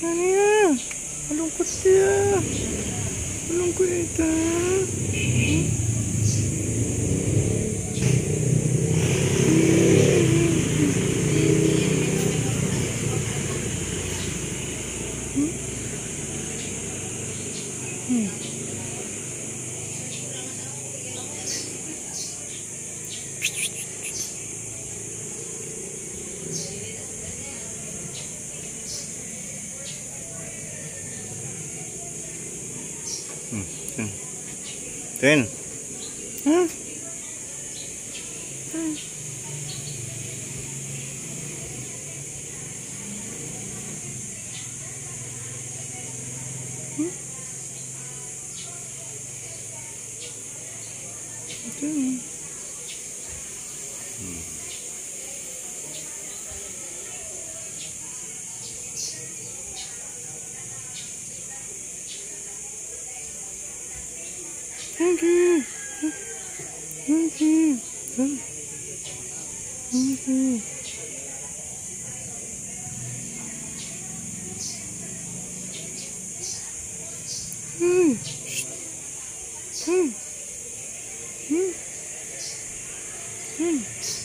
Ano yan? Malungkot siya. Malungkot ito. Hmm. Hmm. Tuyên Hả? Tuyên Hmm. Ừ. Okay. Okay. Okay. Hmm. Hmm. Hmm. Hmm.